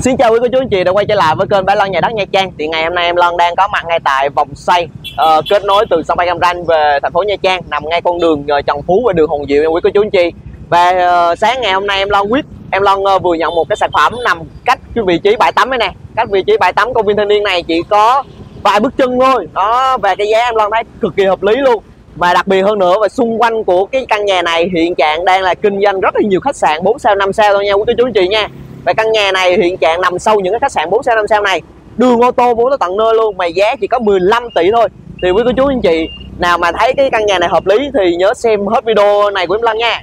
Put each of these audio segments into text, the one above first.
Xin chào quý cô chú anh chị đã quay trở lại với kênh Bá Lân Nhà đất Nha Trang. Thì ngày hôm nay em Lân đang có mặt ngay tại vòng xoay uh, kết nối từ sân bay Cam Ranh về thành phố Nha Trang, nằm ngay con đường uh, Trần Phú và đường Hồng Diệu nha quý cô chú anh chị. Và uh, sáng ngày hôm nay em Lân quyết em Lân uh, vừa nhận một cái sản phẩm nằm cách cái vị trí bãi tắm này nè, cách vị trí bãi tắm công viên thanh niên này chỉ có vài bước chân thôi. Đó và cái giá em Lân thấy cực kỳ hợp lý luôn và đặc biệt hơn nữa và xung quanh của cái căn nhà này hiện trạng đang là kinh doanh rất là nhiều khách sạn 4 sao 5 sao thôi nha quý cô chú anh chị nha và căn nhà này hiện trạng nằm sâu những cái khách sạn 4 sao 5 sao này. Đường ô tô vô tới tận nơi luôn mà giá chỉ có 15 tỷ thôi. Thì quý cô chú anh chị nào mà thấy cái căn nhà này hợp lý thì nhớ xem hết video này của em Lân nha.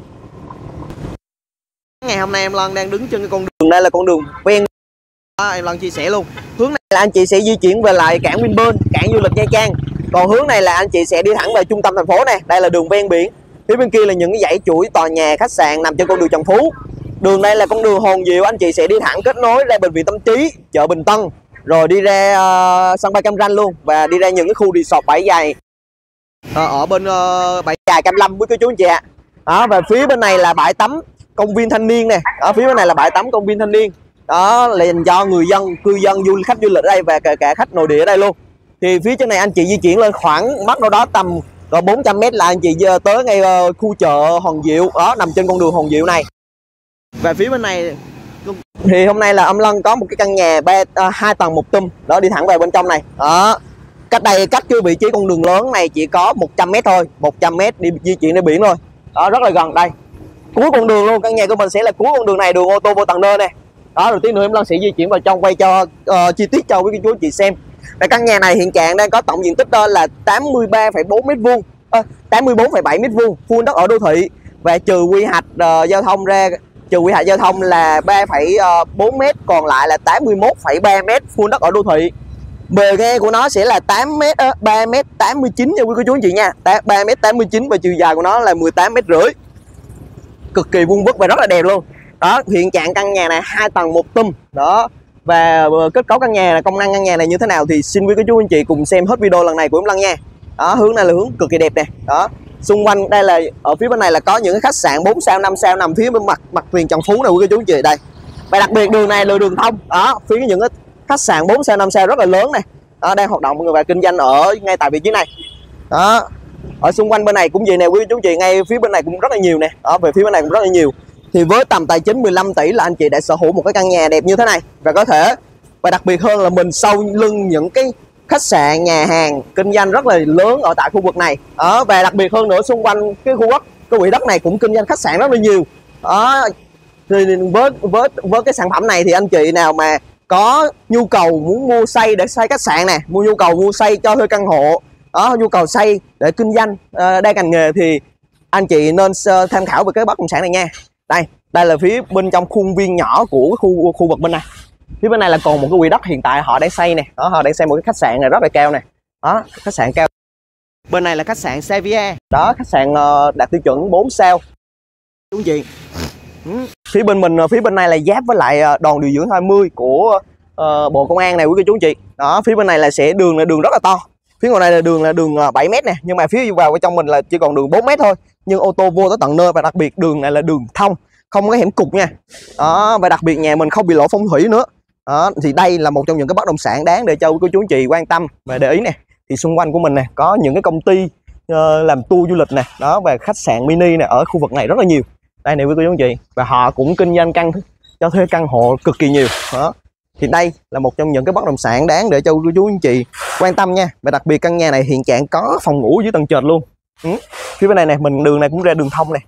Ngày hôm nay em Lân đang đứng trên cái con đường đây là con đường ven đó, em Lân chia sẻ luôn. Hướng này là anh chị sẽ di chuyển về lại cảng Vinpearl cảng du lịch Nha Trang. Còn hướng này là anh chị sẽ đi thẳng về trung tâm thành phố này đây là đường ven biển. Phía bên kia là những cái dãy chuỗi tòa nhà khách sạn nằm trên con đường Trần Phú đường đây là con đường Hồn Diệu anh chị sẽ đi thẳng kết nối ra bệnh viện Tâm Trí chợ Bình Tân rồi đi ra uh, sân bay Cam Ranh luôn và đi ra những cái khu resort bãi dài. À, ở bên uh, bãi dài Cam Lâm với cô chú anh chị ạ. Đó và phía bên này là bãi tắm công viên thanh niên nè. Ở phía bên này là bãi tắm công viên thanh niên. Đó là dành cho người dân cư dân du khách du lịch ở đây và cả, cả khách nội địa ở đây luôn. Thì phía trên này anh chị di chuyển lên khoảng mất đâu đó tầm có 400 mét là anh chị tới ngay khu chợ Hòn Diệu. Đó nằm trên con đường Hòn Diệu này về phía bên này thì hôm nay là âm lân có một cái căn nhà ba à, hai tầng một tum. Đó đi thẳng vào bên trong này. Đó. Cách đây cách cái vị trí con đường lớn này chỉ có 100 mét thôi. 100 mét đi di chuyển đi biển thôi. Đó rất là gần đây. Cuối con đường luôn. Căn nhà của mình sẽ là cuối con đường này đường ô tô vô tầng nơi nè đó rồi tí nữa em lân sẽ di chuyển vào trong quay cho uh, chi tiết cho quý cô chú chị xem. Và căn nhà này hiện trạng đang có tổng diện tích đó là 83,4 mét vuông ờ, à, 84,7 mét vuông full đất ở đô thị. Và trừ quy hoạch uh, giao thông ra trừ quy hoạch giao thông là 3,4 ờ, m còn lại là 81,3 m full đất ở đô thị. Bề ngang của nó sẽ là 8 m 3 m 89 nha quý cô chú anh chị nha. 3 m 89 và chiều dài của nó là 18 m rưỡi. Cực kỳ vuông vức và rất là đẹp luôn. Đó hiện trạng căn nhà này hai tầng một tum đó và ờ, kết cấu căn nhà là công năng căn nhà này như thế nào thì xin quý cô chú anh chị cùng xem hết video lần này của em Lăng nha. Đó hướng này là hướng cực kỳ đẹp nè. Đó xung quanh đây là ở phía bên này là có những cái khách sạn 4 sao 5 sao nằm phía bên mặt mặt tiền Trần Phú này quý chú chị đây. Và đặc biệt đường này là đường thông đó phía những cái khách sạn 4 sao 5 sao rất là lớn này đó, đang hoạt động người và kinh doanh ở ngay tại vị trí này. Đó ở xung quanh bên này cũng vậy nè quý chú chị ngay phía bên này cũng rất là nhiều nè. Đó về phía bên này cũng rất là nhiều. Thì với tầm tài chính 15 tỷ là anh chị đã sở hữu một cái căn nhà đẹp như thế này. Và có thể và đặc biệt hơn là mình sau lưng những cái khách sạn, nhà hàng, kinh doanh rất là lớn ở tại khu vực này. Ở và đặc biệt hơn nữa, xung quanh cái khu đất, cái quỹ đất này cũng kinh doanh khách sạn rất là nhiều. Ở thì với với với cái sản phẩm này thì anh chị nào mà có nhu cầu muốn mua xây để xây khách sạn nè, mua nhu cầu mua xây cho thuê căn hộ, đó, nhu cầu xây để kinh doanh ờ, đa ngành nghề thì anh chị nên ờ, tham khảo về cái bất động sản này nha. Đây đây là phía bên trong khuôn viên nhỏ của khu khu vực bên này phía bên này là còn một cái quỹ đất hiện tại họ đang xây nè. Đó họ đang xây một cái khách sạn này rất là cao nè. Đó khách sạn cao. Bên này là khách sạn Sevilla đó khách sạn ờ, đạt tiêu chuẩn 4 sao. Đúng gì ừ. phía bên mình ờ, phía bên này là giáp với lại ờ, đòn đoàn điều dưỡng 20 của uh, bộ công an này quý cô chú anh chị. Đó phía bên này là sẽ đường là đường rất là to. Phía ngoài này là đường là đường 7 mét nè. Nhưng mà phía vào trong mình là chỉ còn đường 4 mét thôi. Nhưng ô tô vô tới tận nơi và đặc biệt đường này là đường thông không có hẻm cục nha. Đó và đặc biệt nhà mình không bị lỗ phong thủy nữa đó, thì đây là một trong những cái bất động sản đáng để cho cô chú anh chị quan tâm và để ý nè. Thì xung quanh của mình nè có những cái công ty uh, làm tour du lịch nè đó và khách sạn mini nè ở khu vực này rất là nhiều. Đây nè quý cô chú anh chị và họ cũng kinh doanh căn cho thuê căn hộ cực kỳ nhiều. Đó thì đây là một trong những cái bất động sản đáng để cho cô chú anh chị quan tâm nha. Và đặc biệt căn nhà này hiện trạng có phòng ngủ dưới tầng trệt luôn. Ừ. phía bên này nè mình đường này cũng ra đường thông này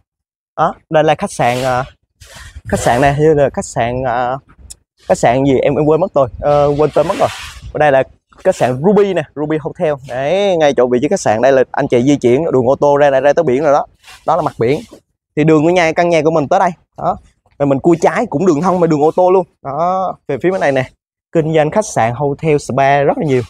đó đây là khách sạn uh, khách sạn này như là khách sạn uh, khách sạn gì? Em em quên mất rồi. À, quên tên mất rồi. Ở đây là khách sạn Ruby nè Ruby Hotel. Đấy ngay chỗ vị trí khách sạn. Đây là anh chị di chuyển đường ô tô ra ra, ra tới biển rồi đó. Đó là mặt biển. Thì đường của nhà căn nhà của mình tới đây. Đó. Rồi mình cua trái cũng đường thông mà đường ô tô luôn. Đó về phía bên này nè. Kinh doanh khách sạn hotel spa rất là nhiều.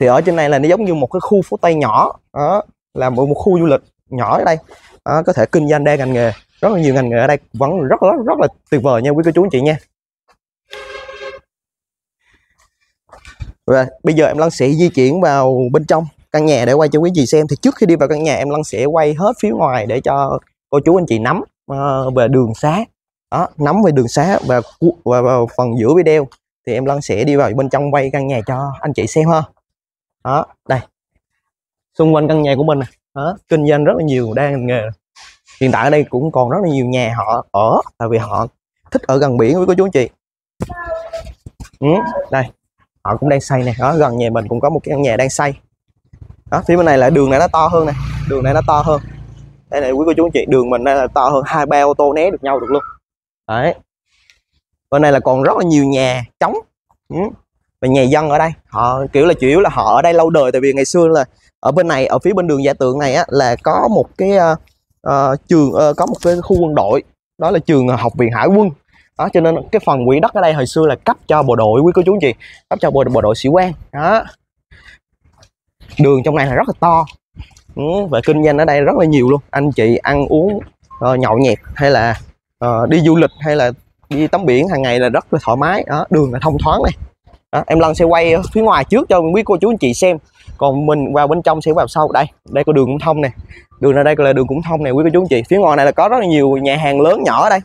Thì ở trên này là nó giống như một cái khu phố tây nhỏ. Đó là một, một khu du lịch nhỏ ở đây. Đó, có thể kinh doanh đa ngành nghề. Rất là nhiều ngành nghề ở đây. Vẫn rất rất rất là tuyệt vời nha quý cô chú anh chị nha. Rồi, bây giờ em lăng sẽ di chuyển vào bên trong căn nhà để quay cho quý chị xem. Thì trước khi đi vào căn nhà em lăng sẽ quay hết phía ngoài để cho cô chú anh chị nắm uh, về đường xá. Đó nắm về đường xá và, và, và phần giữa video. Thì em lăng sẽ đi vào bên trong quay căn nhà cho anh chị xem ha. Đó đây. Xung quanh căn nhà của mình nè. Đó kinh doanh rất là nhiều đang nghề. Hiện tại ở đây cũng còn rất là nhiều nhà họ ở tại vì họ thích ở gần biển với cô chú anh chị. Ừ, đây họ cũng đang xây nè. Đó gần nhà mình cũng có một cái căn nhà đang xây đó phía bên này là đường này nó to hơn nè. Đường này nó to hơn. Đây này quý cô chú anh chị đường mình đây là to hơn. Hai ba ô tô né được nhau được luôn. Đấy. Bên này là còn rất là nhiều nhà trống. Ừ. và nhà dân ở đây. Họ kiểu là chủ yếu là họ ở đây lâu đời. Tại vì ngày xưa là ở bên này ở phía bên đường giả tượng này á là có một cái uh, uh, trường uh, có một cái khu quân đội. Đó là trường học viện hải quân đó cho nên cái phần quỹ đất ở đây hồi xưa là cấp cho bộ đội quý cô chú chị cấp cho bộ, bộ đội sĩ quan. Đó. Đường trong này là rất là to. Ừ, và kinh doanh ở đây rất là nhiều luôn. Anh chị ăn uống uh, nhậu nhẹt hay là uh, đi du lịch hay là đi tắm biển hàng ngày là rất là thoải mái. Đó đường là thông thoáng này. Đó, em lân sẽ quay phía ngoài trước cho quý cô chú anh chị xem. Còn mình vào bên trong sẽ vào sau. Đây đây có đường cũng thông này đường ra đây là đường cũng thông này quý cô chú anh chị. Phía ngoài này là có rất là nhiều nhà hàng lớn nhỏ ở đây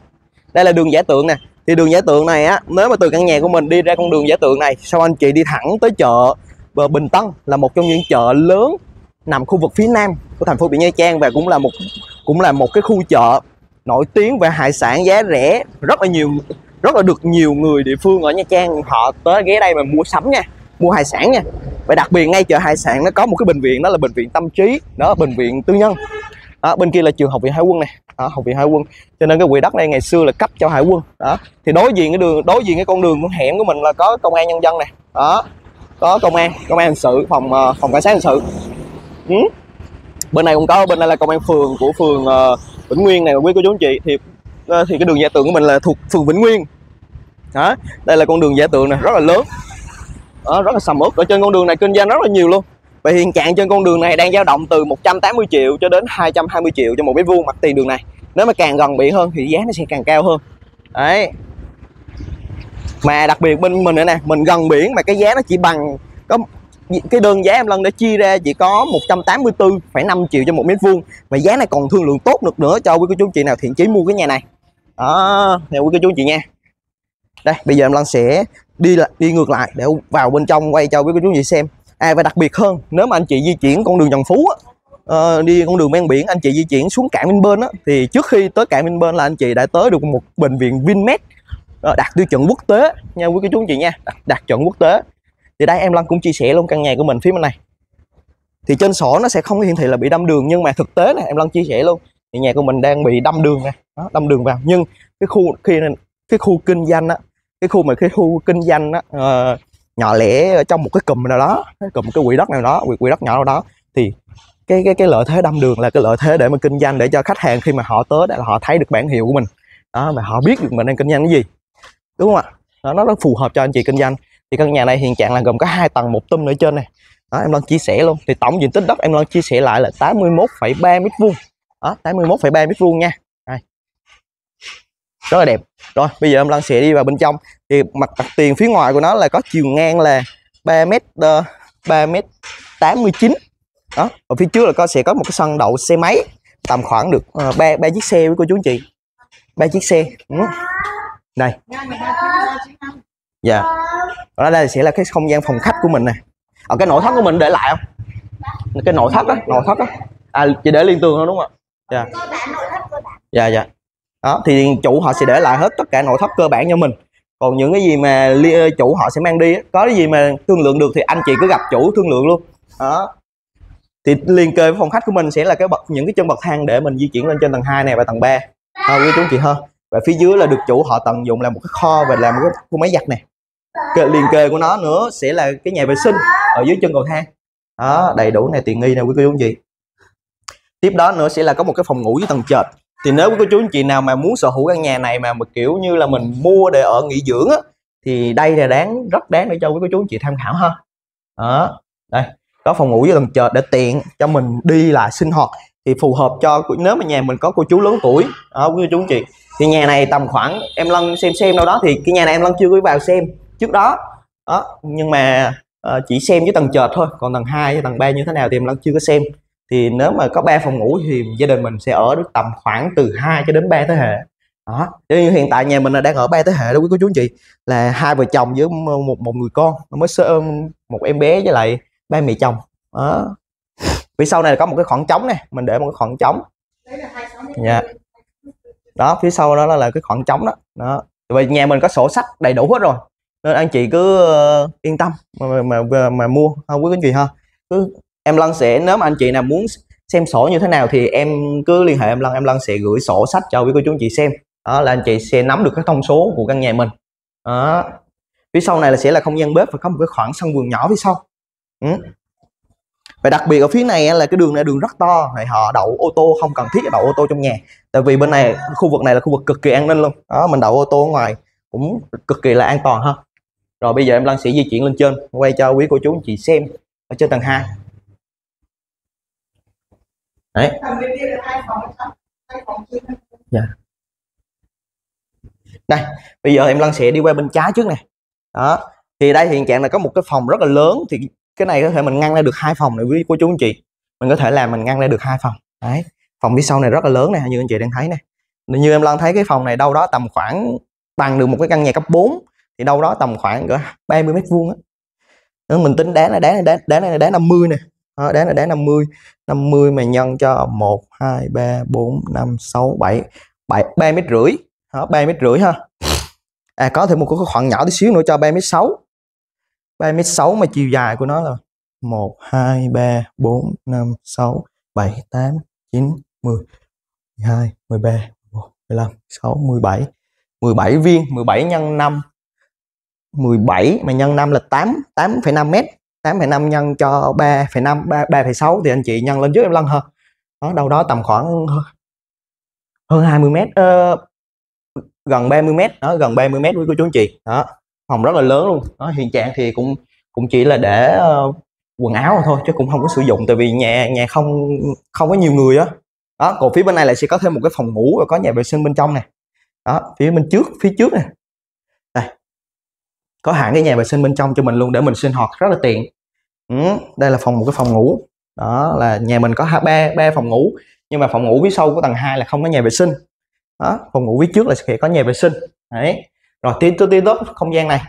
đây là đường giả tượng nè. Thì đường giả tượng này á, nếu mà từ căn nhà của mình đi ra con đường giả tượng này sau anh chị đi thẳng tới chợ Bờ Bình Tân là một trong những chợ lớn nằm khu vực phía nam của thành phố Biển Nha Trang và cũng là một, cũng là một cái khu chợ nổi tiếng về hải sản giá rẻ, rất là nhiều, rất là được nhiều người địa phương ở Nha Trang họ tới ghé đây mà mua sắm nha, mua hải sản nha. Và đặc biệt ngay chợ hải sản nó có một cái bệnh viện đó là bệnh viện tâm trí, đó, bệnh viện tư nhân đó, bên kia là trường học viện hải quân này. Đó, học viện hải quân. Cho nên cái quỹ đất này ngày xưa là cấp cho hải quân. Đó thì đối diện cái đường đối diện cái con đường con hẻm của mình là có công an nhân dân này. Đó có công an công an hình sự phòng ờ, phòng cảnh sát hình sự. Ừ. bên này cũng có bên đây là công an phường của phường uh, Vĩnh Nguyên này quý cô chú anh chị. Thì uh, thì cái đường giả tượng của mình là thuộc phường Vĩnh Nguyên. Đó đây là con đường giả tượng này rất là lớn. Đó, rất là sầm uất. Ở trên con đường này kinh doanh rất là nhiều luôn và hiện trạng trên con đường này đang dao động từ 180 triệu cho đến 220 triệu cho một mét vuông mặt tiền đường này. Nếu mà càng gần biển hơn thì giá nó sẽ càng cao hơn. Đấy. Mà đặc biệt bên mình nữa nè mình gần biển mà cái giá nó chỉ bằng có cái đơn giá em lần đã chia ra chỉ có 184,5 triệu cho một mét vuông. Và giá này còn thương lượng tốt được nữa cho quý cô chú chị nào thiện chí mua cái nhà này. Đó theo quý cô chú chị nha. Đây bây giờ em Lân sẽ đi lại đi ngược lại để vào bên trong quay cho quý cô chú chị xem à và đặc biệt hơn nếu mà anh chị di chuyển con đường Trần Phú á, uh, đi con đường ven biển anh chị di chuyển xuống cảng Minh Bên á, thì trước khi tới cảng Minh Bên là anh chị đã tới được một bệnh viện Vinmed uh, ờ, đạt tiêu chuẩn quốc tế nha quý cô chú anh chị nha đạt, đạt chuẩn quốc tế. Thì đây em Lăng cũng chia sẻ luôn căn nhà của mình phía bên này. Thì trên sổ nó sẽ không hiển thị là bị đâm đường nhưng mà thực tế này em Lăng chia sẻ luôn thì nhà của mình đang bị đâm đường nè đâm đường vào. Nhưng cái khu khi cái khu kinh doanh á cái khu mà cái khu kinh doanh á uh, nhỏ lẻ ở trong một cái cụm nào đó cụm cái quỹ đất nào đó quỹ, quỹ đất nhỏ nào đó thì cái cái cái lợi thế đâm đường là cái lợi thế để mà kinh doanh để cho khách hàng khi mà họ tới là họ thấy được bản hiệu của mình. Đó mà họ biết được mình đang kinh doanh cái gì. Đúng không ạ? Đó, nó rất phù hợp cho anh chị kinh doanh. Thì căn nhà này hiện trạng là gồm có hai tầng một tum ở trên này. Đó, em đang chia sẻ luôn. Thì tổng diện tích đất em đang chia sẻ lại là 81,3 mét vuông. Đó 81,3 mét vuông nha rất là đẹp. Rồi bây giờ em đang sẽ đi vào bên trong. Thì mặt mặt tiền phía ngoài của nó là có chiều ngang là 3 mét uh, 3 mét 89 đó ở phía trước là có sẽ có một cái sân đậu xe máy tầm khoảng được ờ, ba ba chiếc xe với cô chú anh chị. Ba chiếc xe. Ừ. đây. Dạ. Ở đây sẽ là cái không gian phòng khách của mình nè. Ở cái nội thất của mình để lại không? Cái nội thất á nội thất á. À chỉ để liên tường thôi đúng không ạ? Dạ. Dạ dạ đó thì chủ họ sẽ để lại hết tất cả nội thất cơ bản cho mình. Còn những cái gì mà ờ, chủ họ sẽ mang đi có cái gì mà thương lượng được thì anh chị cứ gặp chủ thương lượng luôn. Đó. Thì liền kề với phòng khách của mình sẽ là cái bậc những cái chân bậc thang để mình di chuyển lên trên tầng 2 này và tầng 3 à, quý chú chị hơn và phía dưới là được chủ họ tận dụng làm một cái kho và làm một cái khu máy giặt này kề, liền kề của nó nữa sẽ là cái nhà vệ sinh ở dưới chân cầu thang. Đó đầy đủ này tiện nghi này quý cô chú gì chị. Tiếp đó nữa sẽ là có một cái phòng ngủ dưới tầng trệt thì nếu quý cô chú anh chị nào mà muốn sở hữu căn nhà này mà một kiểu như là mình mua để ở nghỉ dưỡng á thì đây là đáng rất đáng để cho quý cô chú anh chị tham khảo ha. Đó đây có phòng ngủ với tầng trệt để tiện cho mình đi lại sinh hoạt thì phù hợp cho nếu mà nhà mình có cô chú lớn tuổi. Đó quý cô chú anh chị. Thì nhà này tầm khoảng em lân xem xem đâu đó thì cái nhà này em lân chưa có vào xem trước đó. Đó nhưng mà uh, chỉ xem với tầng trệt thôi còn tầng 2 với tầng 3 như thế nào thì em lân chưa có xem thì nếu mà có 3 phòng ngủ thì gia đình mình sẽ ở được tầm khoảng từ 2 cho đến 3 thế hệ. Đó như hiện tại nhà mình là đang ở ba thế hệ đó quý cô chú anh chị là hai vợ chồng với một một người con mới sơ một em bé với lại ba mẹ chồng. Đó. Phía sau này có một cái khoảng trống này mình để một cái khoảng trống. Dạ. Đó phía sau đó là cái khoảng trống đó. Đó. Vậy nhà mình có sổ sách đầy đủ hết rồi nên anh chị cứ yên tâm mà mà, mà, mà mua không quý anh chị ha. Cứ em lân sẽ, nếu mà anh chị nào muốn xem sổ như thế nào thì em cứ liên hệ em lân. Em lân sẽ gửi sổ sách cho quý cô chú anh chị xem. Đó, là anh chị sẽ nắm được các thông số của căn nhà mình. Đó. Phía sau này là sẽ là không gian bếp và có một cái khoảng sân vườn nhỏ phía sau. Ừ. và đặc biệt ở phía này là cái đường này đường rất to. Thì họ đậu ô tô, không cần thiết đậu ô tô trong nhà. Tại vì bên này, khu vực này là khu vực cực kỳ an ninh luôn. Đó, mình đậu ô tô ở ngoài cũng cực kỳ là an toàn ha rồi bây giờ em Lan sẽ di chuyển lên trên, quay cho quý cô chú anh chị xem ở trên tầng 2 đấy. Dạ. Đây bây giờ em Lan sẽ đi qua bên trái trước này đó. Thì đây hiện trạng là có một cái phòng rất là lớn thì cái này có thể mình ngăn ra được hai phòng này quý cô chú anh chị. Mình có thể làm mình ngăn ra được hai phòng. Đấy. Phòng phía sau này rất là lớn này như anh chị đang thấy này như em Lan thấy cái phòng này đâu đó tầm khoảng bằng được một cái căn nhà cấp 4 thì đâu đó tầm khoảng cỡ 30 mét vuông á. Mình tính đá là đá này đá đá này đá 50 nè đó, đáng là đáng 50 50 mà nhân cho 1 2 3 4 5 6 7 7 3 mét rưỡi. Đó, 3 mét rưỡi ha. À có thêm một cái khoảng nhỏ tí xíu nữa cho 3 mét 6 3 mét 6 mà chiều dài của nó là 1 2 3 4 5 6 7 8 9 10 12 13 14 15 16 17 17 viên 17 nhân 5 17 mà nhân 5 là 8 8,5 mét. 8,5 nhân cho 3,5 3, 3,6 thì anh chị nhân lên trước em lân hơn đó đâu đó tầm khoảng hơn 20 mét uh, gần 30 mét đó gần 30 mét với cô chú anh chị. Đó phòng rất là lớn luôn. Đó hiện trạng thì cũng cũng chỉ là để uh, quần áo thôi chứ cũng không có sử dụng tại vì nhà nhà không không có nhiều người á. Đó. đó còn phía bên này lại sẽ có thêm một cái phòng ngủ và có nhà vệ sinh bên trong này đó phía bên trước phía trước này có hẳn cái nhà vệ sinh bên trong cho mình luôn để mình sinh hoạt rất là tiện. Ừ, đây là phòng một cái phòng ngủ. Đó là nhà mình có ba ba phòng ngủ nhưng mà phòng ngủ phía sau của tầng 2 là không có nhà vệ sinh. Đó phòng ngủ phía trước là sẽ có nhà vệ sinh. Đấy. Rồi tiếp tiếp tiếp không gian này.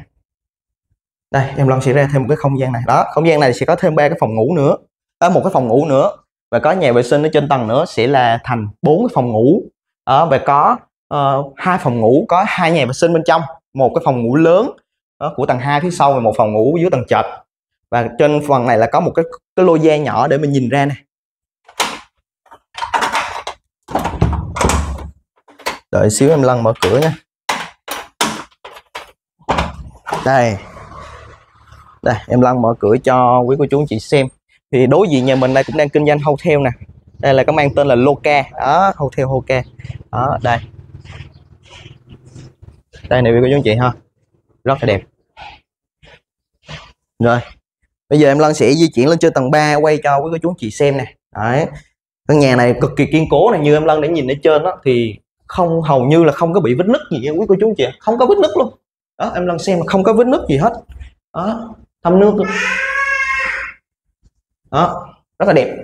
Đây em lần sẽ ra thêm một cái không gian này. Đó không gian này sẽ có thêm ba cái phòng ngủ nữa. Đó, một cái phòng ngủ nữa và có nhà vệ sinh ở trên tầng nữa sẽ là thành bốn cái phòng ngủ. Đó, và có uh, hai phòng ngủ có hai nhà vệ sinh bên trong một cái phòng ngủ lớn đó, của tầng 2 phía sau và một phòng ngủ dưới tầng trệt. Và trên phần này là có một cái cái lô gia nhỏ để mình nhìn ra này đợi xíu em lăn mở cửa nha. Đây. Đây em lăn mở cửa cho quý cô chú anh chị xem. Thì đối diện nhà mình đây cũng đang kinh doanh hotel nè. Đây là có mang tên là Loca đó hotel Hoca đó đây. Đây này quý cô chú anh chị ha rất là đẹp. Rồi, bây giờ em Lân sẽ di chuyển lên trên tầng 3 quay cho quý cô chú chị xem nè. Đấy căn nhà này cực kỳ kiên cố này, như em Lân để nhìn ở trên đó thì không, hầu như là không có bị vết nứt gì quý cô chú chị không có vết nứt luôn. Đó, em Lân xem không có vết nứt gì hết. Đó, thấm nước luôn. Đó, rất là đẹp.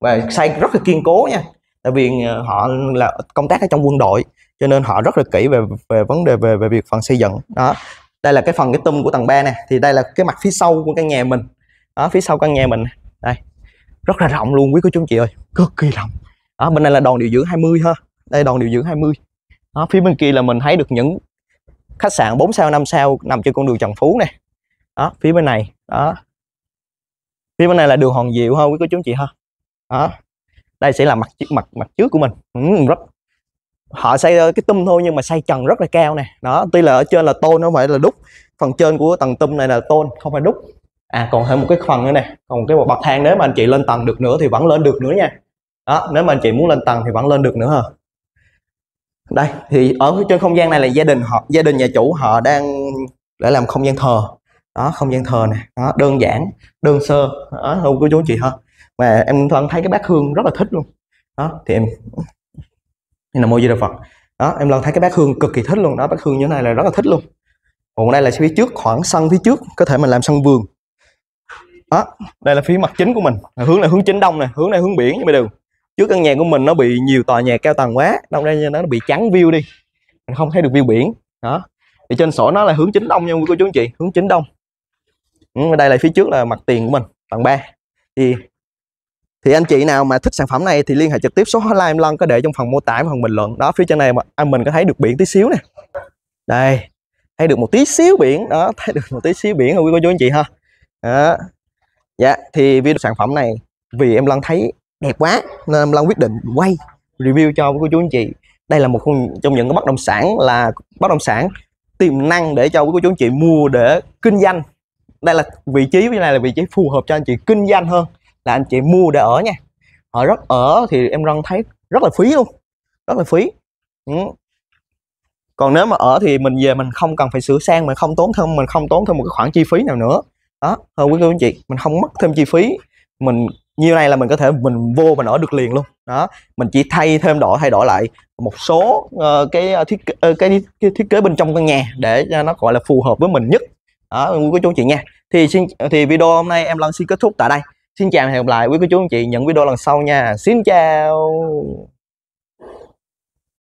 Và xây rất là kiên cố nha tại vì ờ, họ là công tác ở trong quân đội, cho nên họ rất là kỹ về về vấn đề, về về việc phần xây dựng. Đó, đây là cái phần, cái tum của tầng 3 nè, thì đây là cái mặt phía sau của căn nhà mình. Đó, phía sau căn nhà mình đây, rất là rộng luôn, quý cô chú chị ơi, cực kỳ rộng. Đó, bên này là đòn điều dưỡng 20 ha, đây đòn điều dưỡng 20 đó, phía bên kia là mình thấy được những khách sạn 4 sao 5 sao nằm trên con đường Trần Phú này đó, phía bên này, đó. Phía bên này là đường Hòn Diệu ha, quý cô chú chị ha. Đó đây sẽ là mặt mặt mặt trước của mình. Ừ, rất họ xây cái tum thôi nhưng mà xây trần rất là cao nè. Đó tuy là ở trên là tôn nó phải là đúc. Phần trên của tầng tum này là tôn không phải đúc. À còn thêm một cái phần nữa nè. Còn cái bậc thang nếu mà anh chị lên tầng được nữa thì vẫn lên được nữa nha. Đó nếu mà anh chị muốn lên tầng thì vẫn lên được nữa hả? Đây thì ở trên không gian này là gia đình họ gia đình nhà chủ họ đang để làm không gian thờ. Đó không gian thờ nè. Đó đơn giản đơn sơ. Đó không của chú chị ha mà em thân thấy cái bát hương rất là thích luôn. Đó thì em như là mô di đà phật. Đó em lần thấy cái bát hương cực kỳ thích luôn. Đó bát hương như thế này là rất là thích luôn. Còn đây là phía trước khoảng sân phía trước có thể mình làm sân vườn. Đó đây là phía mặt chính của mình. Hướng này hướng chính đông này hướng này hướng biển như mày giờ. Trước căn nhà của mình nó bị nhiều tòa nhà cao tầng quá đông đây nó bị trắng view đi. Mình không thấy được view biển. Đó thì trên sổ nó là hướng chính đông nha quý cô chú anh chị hướng chính đông. Ừ, đây là phía trước là mặt tiền của mình tầng 3 thì thì anh chị nào mà thích sản phẩm này thì liên hệ trực tiếp số hotline em Lân có để trong phần mô tả và phần bình luận. Đó, phía trên này mà anh mình có thấy được biển tí xíu nè. Đây, thấy được một tí xíu biển. Đó, thấy được một tí xíu biển. Rồi quý cô chú anh chị ha. Đó. dạ thì video sản phẩm này, vì em Lân thấy đẹp quá, nên em Lân quyết định quay review cho quý cô chú anh chị. Đây là một trong những cái bất động sản là bất động sản tiềm năng để cho quý cô chú anh chị mua để kinh doanh. Đây là vị trí như này là vị trí phù hợp cho anh chị kinh doanh hơn là anh chị mua để ở nha. Họ rất ở thì em răng thấy rất là phí luôn rất là phí. Ừ. còn nếu mà ở thì mình về mình không cần phải sửa sang mình không tốn thêm mình không tốn thêm một cái khoản chi phí nào nữa. Đó thôi quý cô anh chị mình không mất thêm chi phí. Mình như này là mình có thể mình vô mình ở được liền luôn. Đó mình chỉ thay thêm đổi thay đổi lại một số uh, cái thiết uh, cái, cái thiết kế bên trong căn nhà để cho nó gọi là phù hợp với mình nhất. Đó quý cô chú anh chị nha. Thì xin thì video hôm nay em Lân xin kết thúc tại đây xin chào và hẹn gặp lại quý cô chú anh chị những video lần sau nha. Xin chào!